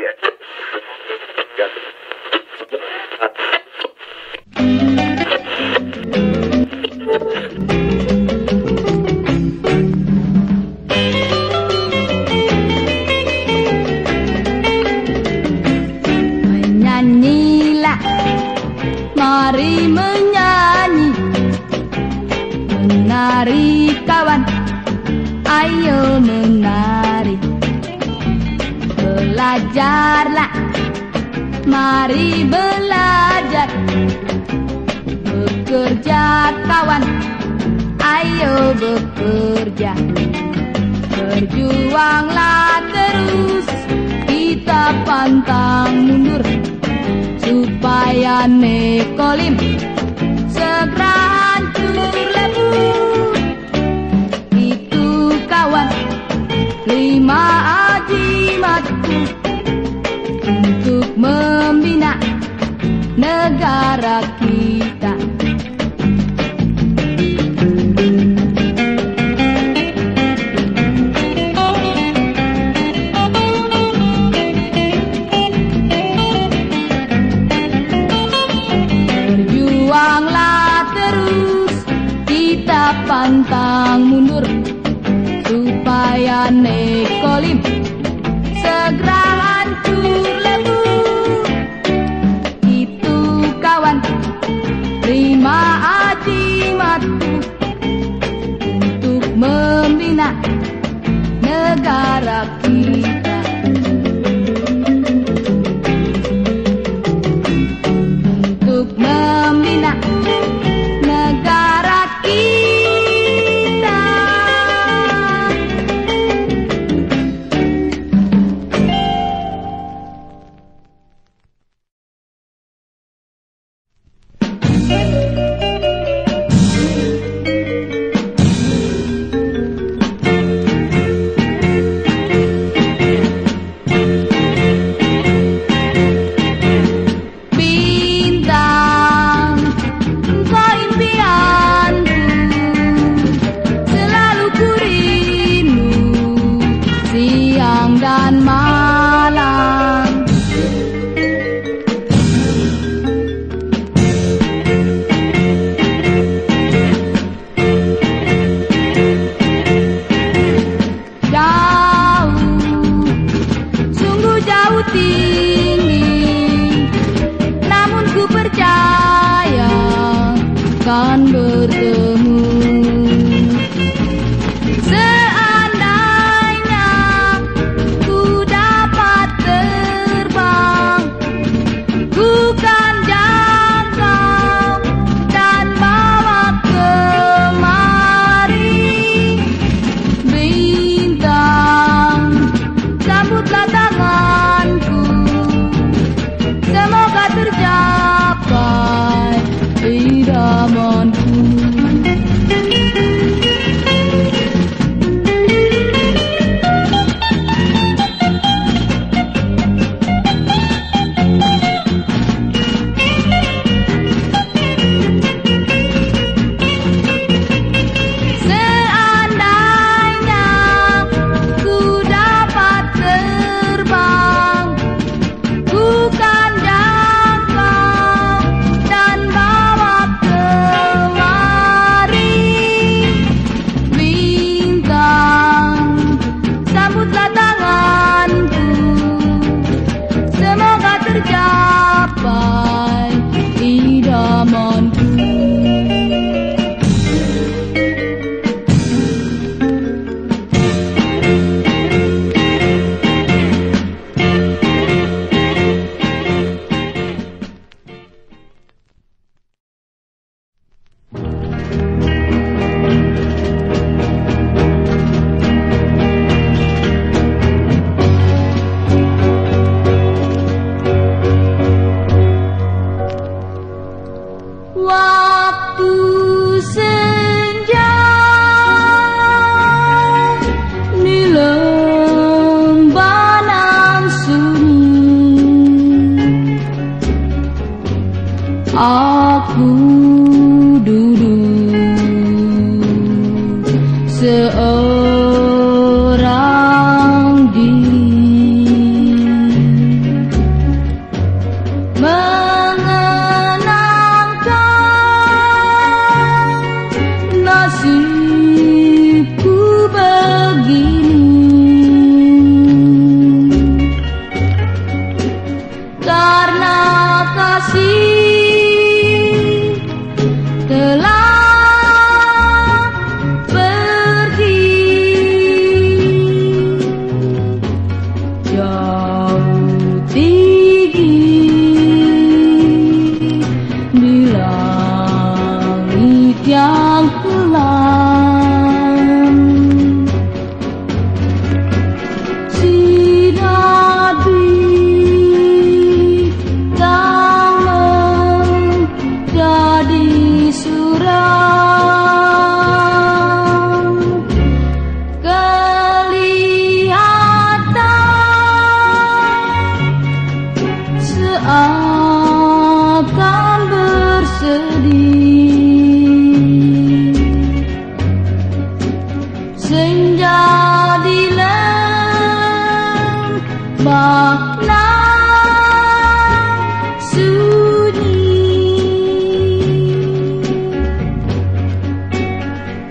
it. belajarlah. Mari belajar. Bekerja kawan. Ayo bekerja. Berjuanglah terus. Kita pantang mundur. Supaya nekolim Segera hancur lebur Itu kawan Lima ajimatku. aku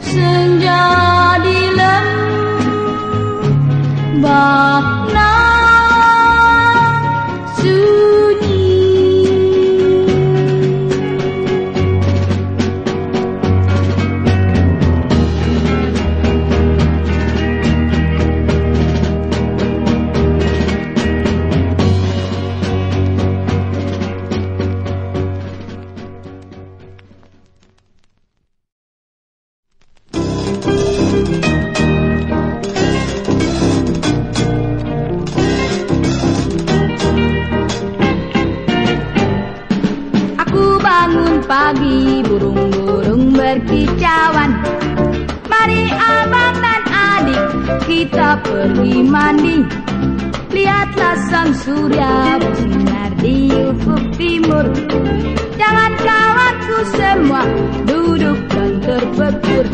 pagi kita pergi mandi. Lihatlah sang surya bersinar di ufuk timur. Jangan kawanku semua duduk dan terpekir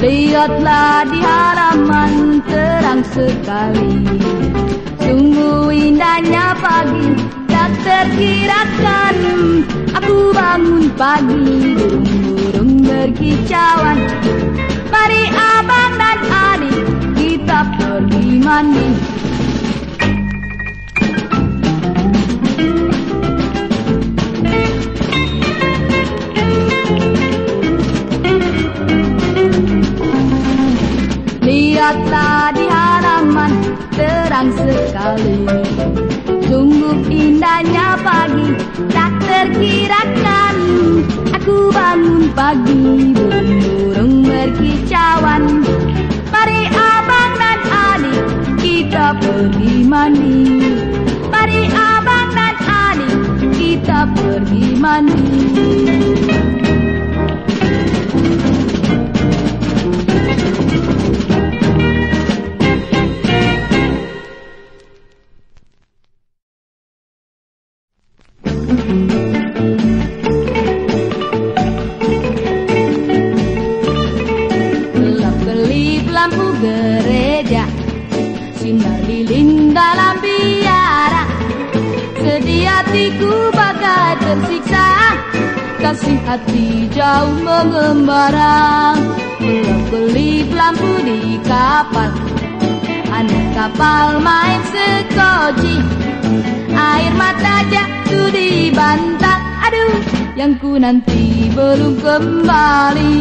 Lihatlah di halaman terang sekali. Sungguh indahnya pagi tak terkirakan. Aku bangun pagi Burung-burung berkicauan. Mari abang Kita pergi mandi. Di halaman terang sekali. Sungguh indahnya pagi Tak terkirakan Aku bangun pagi Burung-burung pergi mandi. Mari abang dan adik Kita pergi mandi kasih hati jauh mengembara. Kelip lampu di kapal Anak kapal main sekoci. Air mata jatuh di bantal Aduh, yang ku nanti belum kembali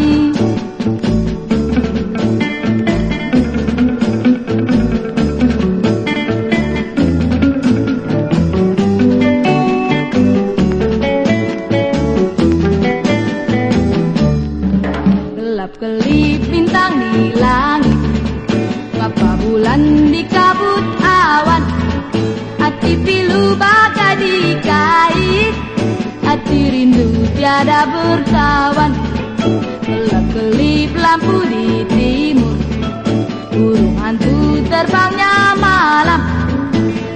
tiada berkawan Kelap-kelip lampu di timur. Burung hantu terbangnya malam.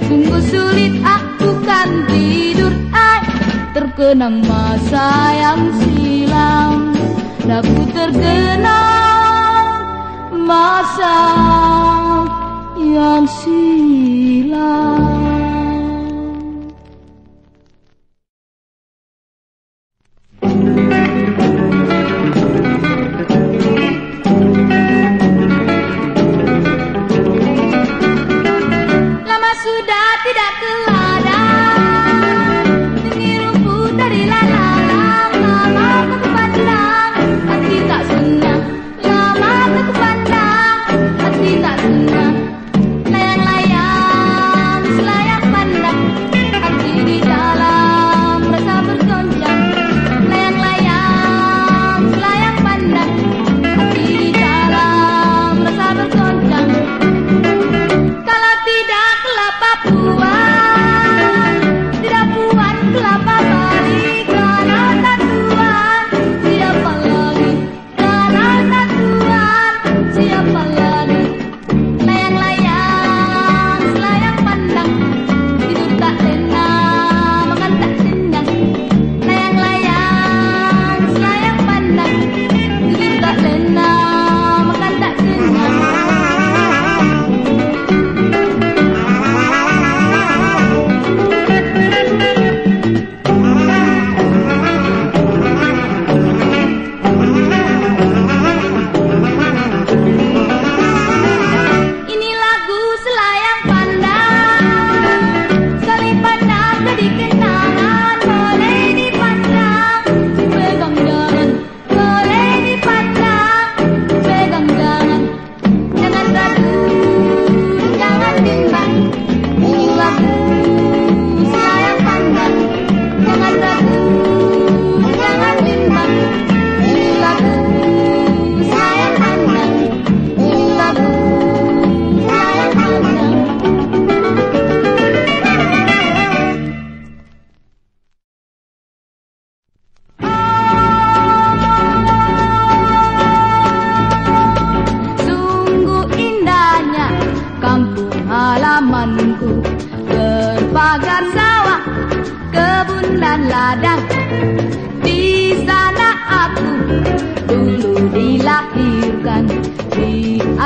Sungguh sulit aku kan tidur. Ay, Terkenang masa yang silam. Daku terkenang masa yang silam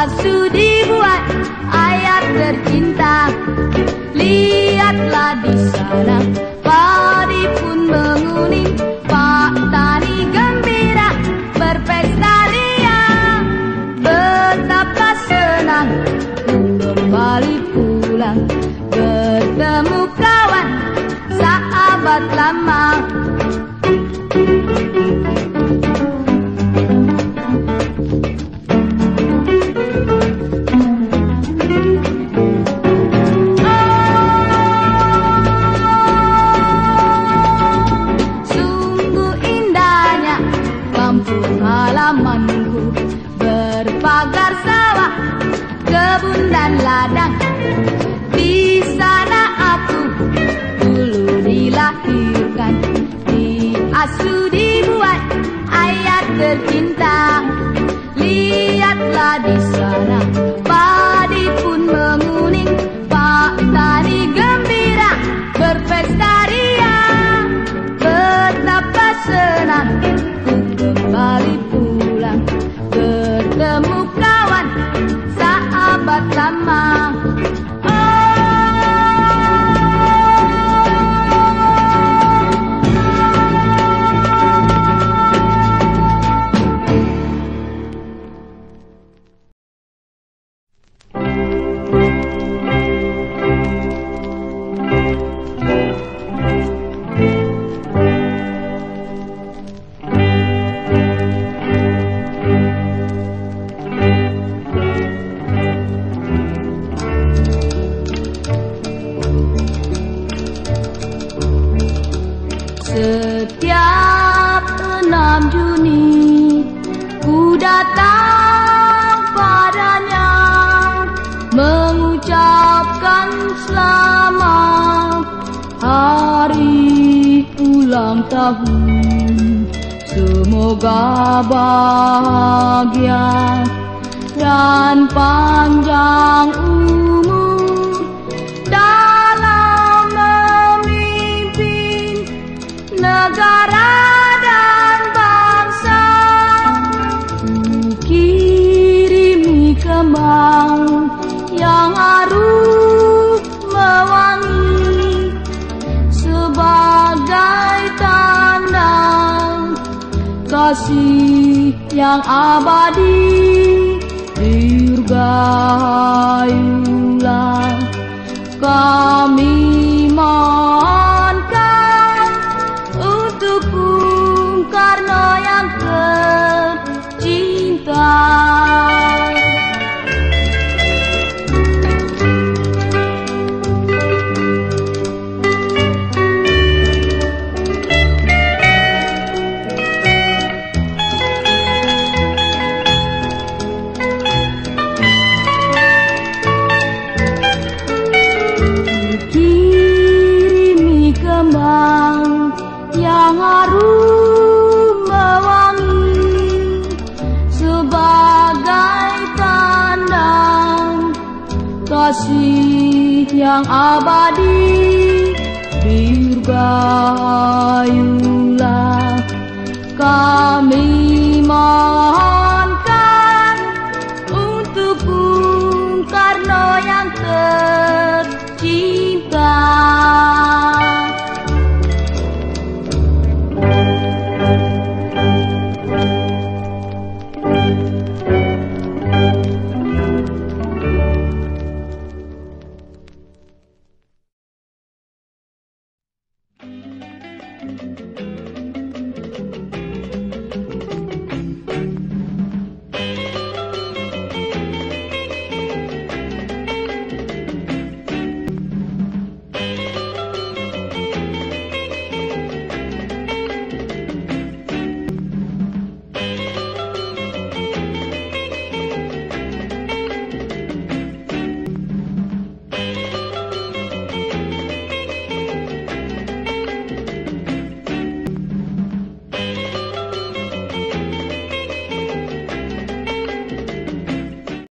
palsu dibuat ayat tercinta. Lihatlah di sana. Cádiz. ulang tahun Semoga bahagia dan panjang umur Dalam memimpin negara dan bangsa. Ku kirimi kembang kasih yang abadi dirgayulah kami mau कामी मा